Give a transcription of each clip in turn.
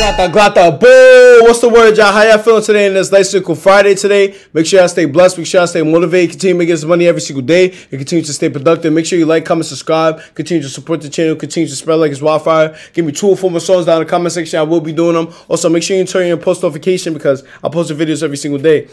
Glata, glata, boo! What's the word, y'all? How y'all feeling today in this nice cool Friday today? Make sure y'all stay blessed. Make sure y'all stay motivated. Continue making this money every single day and continue to stay productive. Make sure you like, comment, subscribe. Continue to support the channel. Continue to spread like it's wildfire. Give me two or four more songs down in the comment section. I will be doing them. Also, make sure you turn your post notification because I post the videos every single day.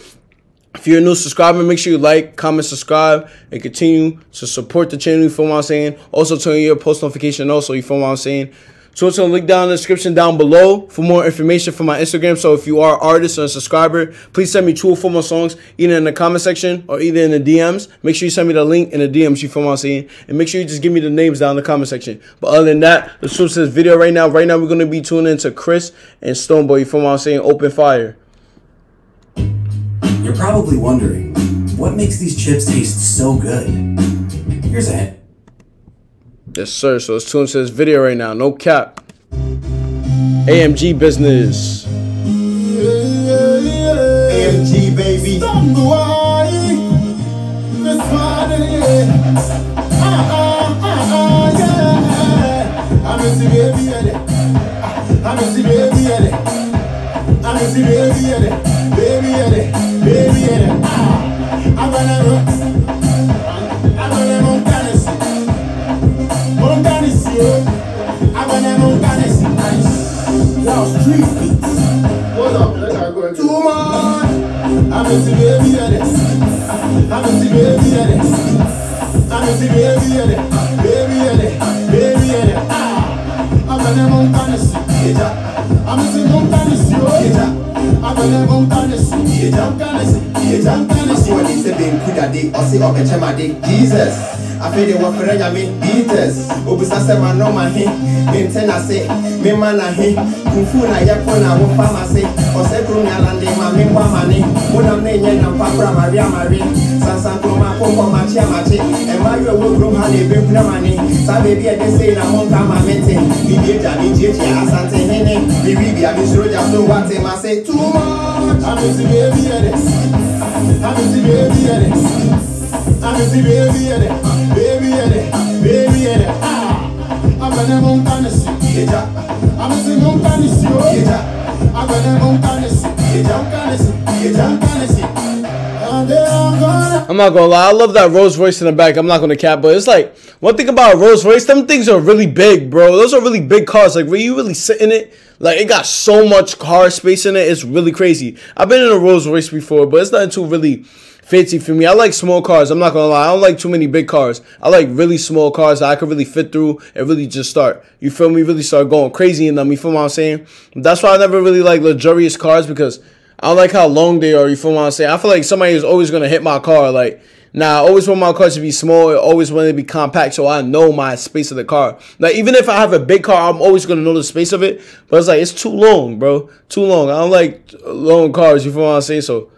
If you're a new subscriber, make sure you like, comment, subscribe, and continue to support the channel. You feel what I'm saying? Also, turn your post notification. Also, you feel what I'm saying? So it's gonna link down in the description down below for more information for my Instagram. So if you are an artist or a subscriber, please send me two or four more songs either in the comment section or either in the DMs. Make sure you send me the link in the DMs. You feel what I'm saying? And make sure you just give me the names down in the comment section. But other than that, let's switch to this video right now. Right now, we're gonna be tuning into Criss and Stonebwoy, You feel what I'm saying? Open fire. You're probably wondering, what makes these chips taste so good? Here's a hint. Yes, sir. So let's tune into this video right now. No cap. AMG business. AMG baby. I'm a baby at it. I'm a baby at it. I'm a baby at it. Baby at it. Baby at it. Ah. I'm gonna run Tennessee. I'm a Tennessee. I'm gonna run Tennessee. I'm Tennessee. I'm Tennessee. When he said being good at it, or say up and check my dick, Jesus. afei deɛ wɔfrɛ nyame beatles obisa sɛ manɔma he mente me mema na he kumfu na yɛkɔ na wofa ma se ɔsɛ kuro ne alande ma membɔ amane wonam na ɛnyɛ nampa kora mare amare sansankroma akɔkɔ makye amakye ɛmaayewa wɔ kurom ha na ɛbɛkura mane saa baabi ɛde sei na monka ma mente bibie gya e ne gyeagyea asante hene biribia mesuro gya so wate ma se. Too much. Amesi baabi yɛ de amesi baabi yɛ de at it. I'm a baby at it. Baby at it. Baby at it. Ah. I'm gonna run Tennessee. I'm a single Tennessee. I'm gonna run Tennessee. I'm Tennessee. I'm Tennessee. And they are gonna. I'm not gonna lie, I love that Rolls Royce in the back. I'm not gonna cap, but it's like one thing about Rolls Royce, them things are really big, bro. Those are really big cars. Like where you really sit in it, like it got so much car space in it, it's really crazy. I've been in a Rolls Royce before, but it's nothing too really fancy for me. I like small cars. I'm not gonna lie. I don't like too many big cars. I like really small cars that I could really fit through and really just start. You feel me? Really start going crazy in them. You feel what I'm saying? That's why I never really like luxurious cars because I don't like how long they are. You feel what I'm saying? I feel like somebody is always gonna hit my car. Like, nah, I always want my car to be small. I always want it to be compact, so I know my space of the car. Like, even if I have a big car, I'm always gonna know the space of it. But it's like it's too long, bro. Too long. I don't like long cars. You feel what I'm saying? So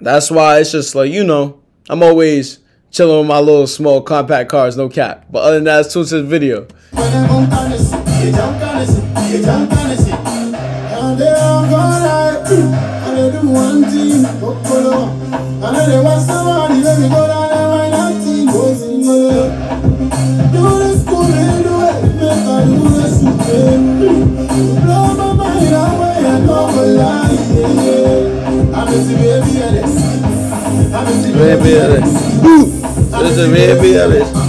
that's why it's just like you know, I'm always chilling with my little small compact cars, no cap. But other than that, let's tune to the video. A Baby. This is baby, at it.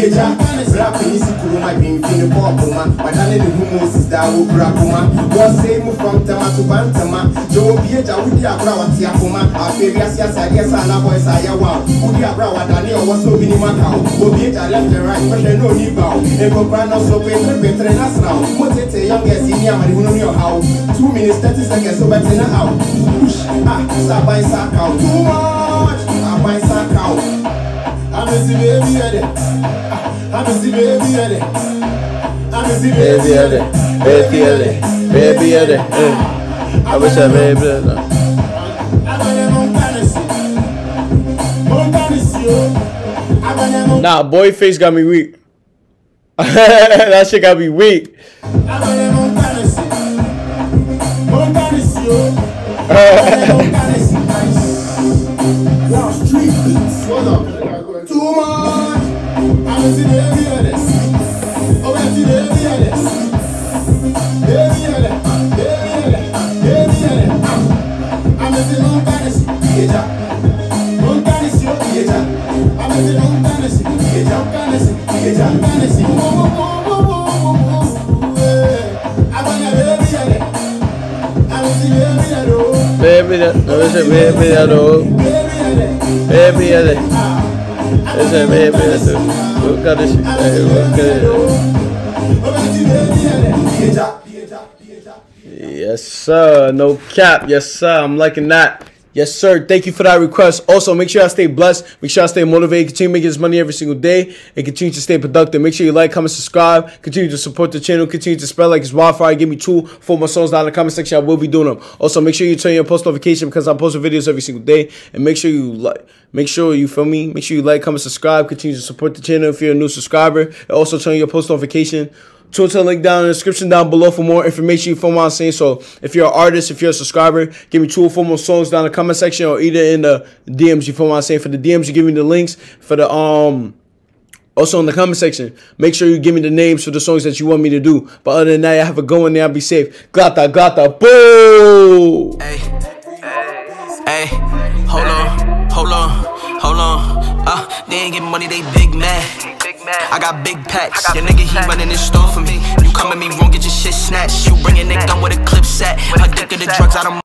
Yeja, rap in Sikuruma, being fin popuma, but I need the Moses that will brapuma. Was say move from Tama to Bantama, Joe Pieja, with the Abra Tiakuma, our favorite Sias, I guess I know boys I want. Would the Abra Daniel was so mini Macau, Obieja left and right, but no need bow. And Cobrano so better, better than us now. What it a youngest in Yamani, who know your how. Two minutes, 30 seconds, so better now. Push, ah, Sabai Sakau, too much, Sabai Sakau. I'm a baby at it. I'm a baby. I'm Baby. Baby, at it. Baby, it. Eh. I wish I baby. at it. I'm a mountain Mountain Nah, boy face got me weak. that shit got me weak. Baby, no ese baby, no. Baby, ese baby. This it. Yes, sir. No cap. Yes, sir. I'm liking that. Yes, sir. Thank you for that request. Also, make sure I stay blessed. Make sure I stay motivated. Continue making this money every single day and continue to stay productive. Make sure you like, comment, subscribe. Continue to support the channel. Continue to spread like it's wildfire. Give me two, four more songs down in the comment section. I will be doing them. Also, make sure you turn your post notification because I post videos every single day. And make sure you like, make sure you feel me. Make sure you like, comment, subscribe. Continue to support the channel if you're a new subscriber. And also turn your post notification. Twitter link down in the description down below for more information. You feel what I'm saying? So if you're an artist, if you're a subscriber, give me two or four more songs down in the comment section or either in the DMs. You feel what I'm saying? For the DMs, you give me the links. For the um also in the comment section, make sure you give me the names for the songs that you want me to do. But other than that, I have a go in there. I'll be safe. Glata, glata, boo! Hey, they ain't getting money, they big mad. I got big packs. Your nigga, he running this store for me. You come at me wrong, get your shit snatched. You bringing it done with a clip set. Addicted to drugs, I don't.